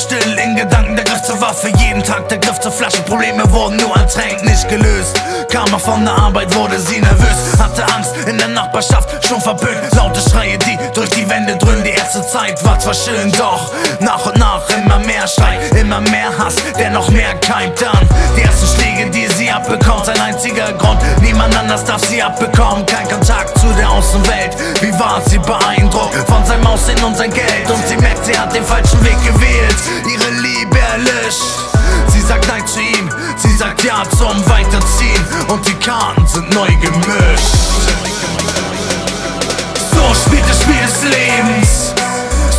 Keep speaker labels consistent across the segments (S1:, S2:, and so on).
S1: still in Gedanken, der Griff zur Waffe, jeden Tag der Griff zur Flasche. Probleme wurden nur an Tränk nicht gelöst. Kam er von der Arbeit, wurde sie nervös, hatte Angst in der Nachbarschaft, schon verpönt. Laute Schreie, die durch die Wände dröhnen. Die erste Zeit war zwar schön, doch nach und nach immer mehr Schrei, immer mehr Hass, der noch mehr keimt dann. Die ersten Schläge, die sie abbekommt, ein einziger Grund, niemand anders darf sie abbekommen. Kein Kontakt zu der Außenwelt, wie war sie beeindruckt von seinem Aussehen und sein Geld. Und sie sie hat den falschen Weg gewählt, ihre Liebe erlischt. Sie sagt Nein zu ihm, sie sagt Ja zum Weiterziehen und die Karten sind neu gemischt. So spielt das Spiel des Lebens.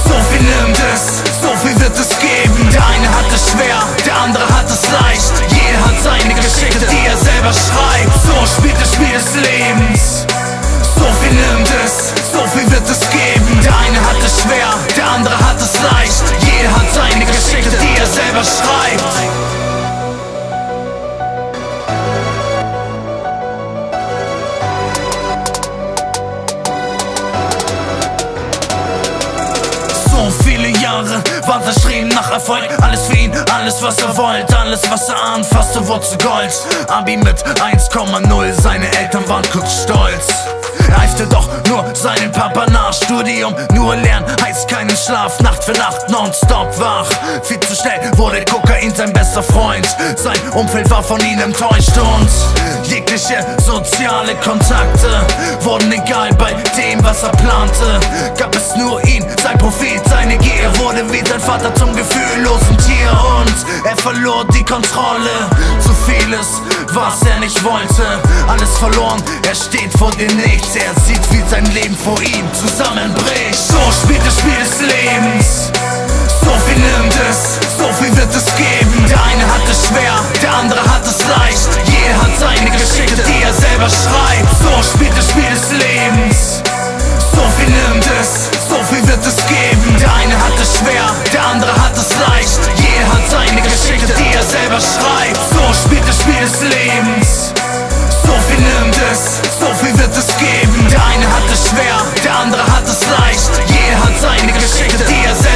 S1: So viel nimmt es, so viel wird es geben. Der eine hat es schwer, der andere hat es leicht. Jeder hat seine Geschichte, die er selber schreibt. So So viele Jahre war das Streben nach Erfolg. Alles für ihn, alles was er wollte Alles was er anfasste wurde zu Gold. Abi mit 1,0, seine Eltern waren kurz stolz. Er eifte doch nur seinen Papa nach. Studium, nur lernen heißt keinen Schlaf. Nacht für Nacht nonstop wach. Viel zu schnell wurde Kokain sein bester Freund. Sein Umfeld war von ihm enttäuscht und Jegliche soziale Kontakte Wurden egal bei dem was er plante. Gab es nur ihn, sein Prophet, Vater zum gefühllosen Tier und er verlor die Kontrolle. Zu vieles, was er nicht wollte, alles verloren, er steht vor dem Nichts. Er sieht, wie sein Leben vor ihm zusammenbricht. So spielt das Spiel des Lebens. So viel nimmt es, so viel wird es geben. Der eine hat es schwer, der andere hat es leicht. Jeder hat seine Geschichte, die er selber schreibt.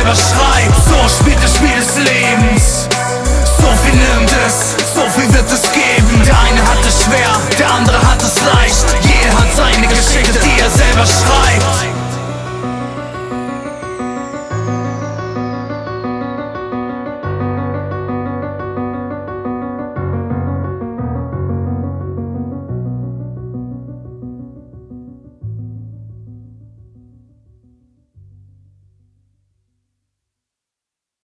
S1: keiner schreibt So spielt das Spiel des Lebens. So viel nimmt es, so viel wird es geben.